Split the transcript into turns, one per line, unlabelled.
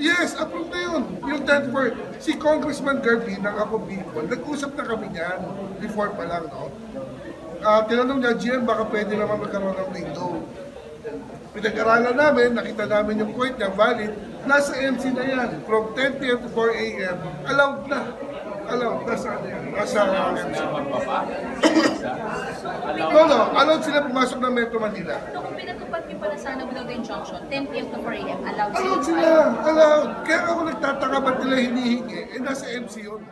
Yes, approve na yun. Yung 10 for, si Congressman Garvin ng ako Bicol, nag-usap na kami niyan before pa lang, no? Ah, tinanong niya, GM, baka pwede naman magkaroon ng window. Pinag-aralan namin, nakita namin yung point niya, valid. Nasa MC na yan. From 10 p.m. to 4 a.m. Allowed na. Allowed. Nasa, ano nasa MC. No, no. Allowed sila pumasok ng Metro Manila.
So kung pinatupad niyo pala sana without the injunction, 10 p.m. to 4 a.m. allowed
Allowed
sila.
sila. Allowed. Kaya ako nagtataka ba't nila hinihingi. Eh, nasa MC yun.